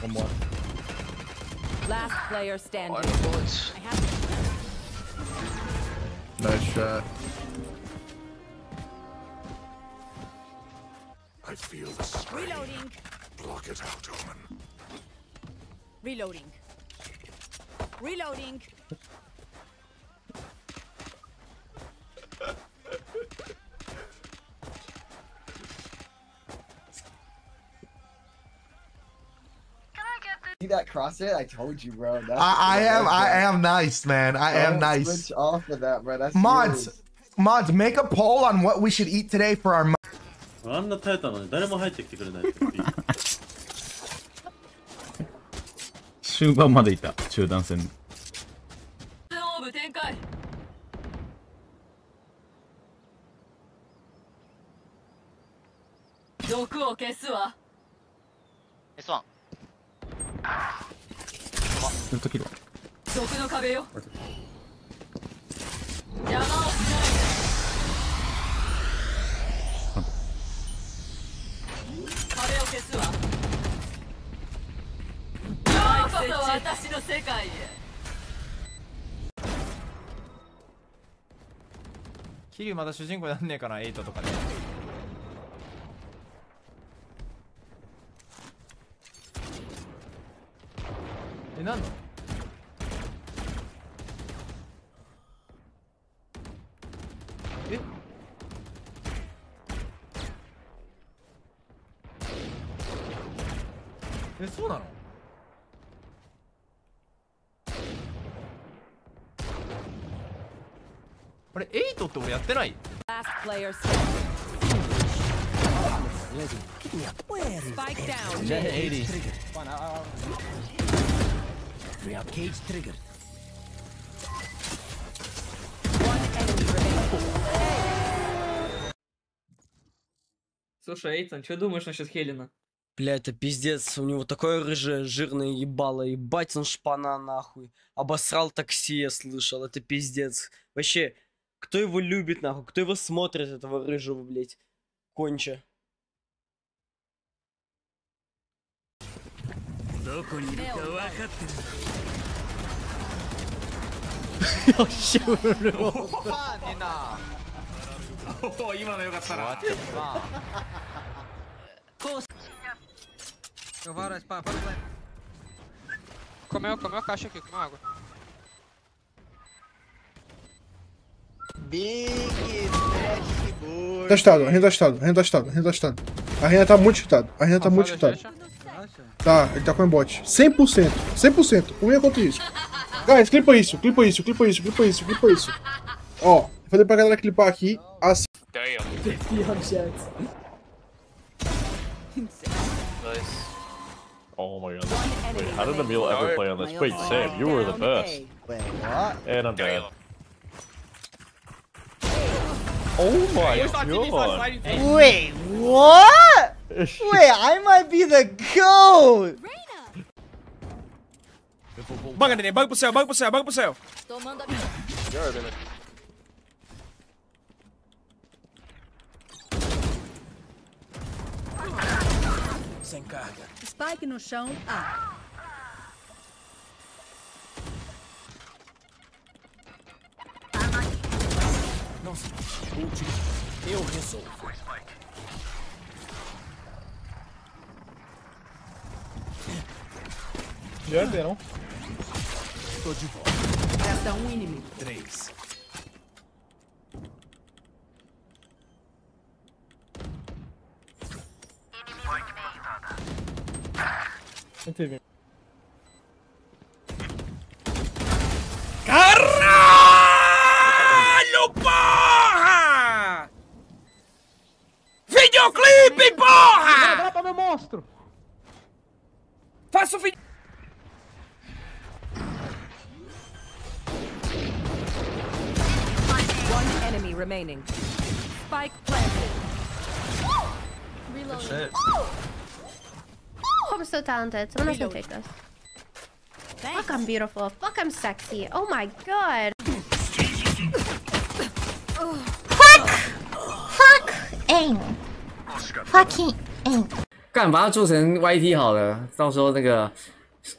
One more. Last player standing. Fire bullets. I have Nice shot. I feel the strain. reloading. Block it out, Omen. Reloading. Reloading. that CrossFit? I told you, bro. That's I, I am I that's- am nice, man. I am Don't nice. Switch off of that, bro. That's Mods, yours. mods, make a poll on what we should eat today for our. あんな耐えたのに誰も入ってきてくれないって終盤までいた中断戦オーブ展開。毒を消すわ。 S1. ずっと切るわ毒の壁よ。邪魔をしないで。壁を消すわ。ようこそ私の世界へ。桐生まだ主人公なんねえかな、8とかで。え、なんの？え？っえそうなの？あれ8っても俺やってない？スパイクダウン。One enemy remaining. Слушай, Эйтон, что думаешь насчет Хелена? Бля, это пиздец, у него такое рыжее, жирное ебало, ебать он шпана нахуй. Обосрал такси, я слышал, это пиздец. Вообще, кто его любит нахуй, кто его смотрит, этого рыжего, блять, конча. どこにいるか分かってるよっしゃうるおねんなおお今のよかったな Eu vou. Comeu, comeu a caixa aqui, comeu água. Big Trash Boy. Estado, a estado, a estado, a Renda tá estado. A Renda tá muito estado, a Renda tá muito estado. Tá, ele tá com embote. 100%, 100%. Como é quanto isso? Guys, clipa isso, clipa isso, clipa isso, clipa isso, clipa isso. Ó, vou fazer pra galera clipar aqui. Assim. Nice. Oh my god. Wait, how did Emil ever play on this? Wait, Sam, you were the best. Wait, what? And I'm dead. Oh my god. Wait, what? Wait, I might be the GOAT! Banga, neném, banga pro céu, banga pro céu, banga pro céu. Tomando a minha. Sem carga. Spike no chão. Ah. Eu resolvo. Já não? Tô de volta. Resta um inimigo. Três. Teve. Caralho, porra! Videoclipe, porra! Dá pra meu monstro! Faça o vídeo. One enemy remaining. Spike planted. Shit. I'm so talented. Someone else can take this. Fuck, I'm beautiful. Fuck, I'm sexy. Oh my god. Fuck! Fuck! Aim. Fucking aim. 干把它做成 YT 好了，到时候那个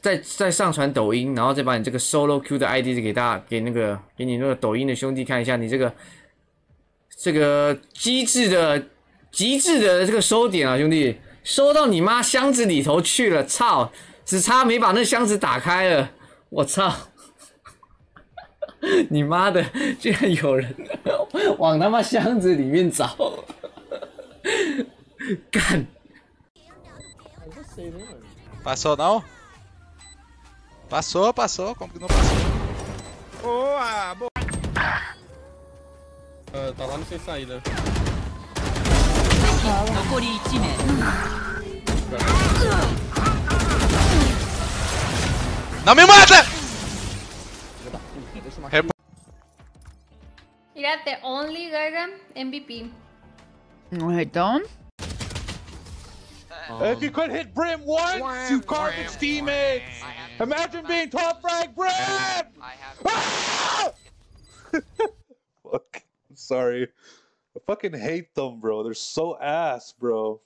再再上传抖音，然后再把你这个 solo Q 的 ID 给大家给那个给你那个抖音的兄弟看一下，你这个这个机智的极致的这个收点啊，兄弟，收到你妈箱子里头去了，操！只差没把那箱子打开了，我操！你妈的，居然有人 往他妈箱子里面找，干！Passou não? Passou, passou, como que não passou? Boa, boa. Ah, tá lá no sem saída. Não me mata! The only Gaga MVP. Então. If you could hit Brim once, you garbage teammates! Imagine being top rank Brim! Ah! Fuck. I'm sorry. I fucking hate them, bro. They're so ass, bro.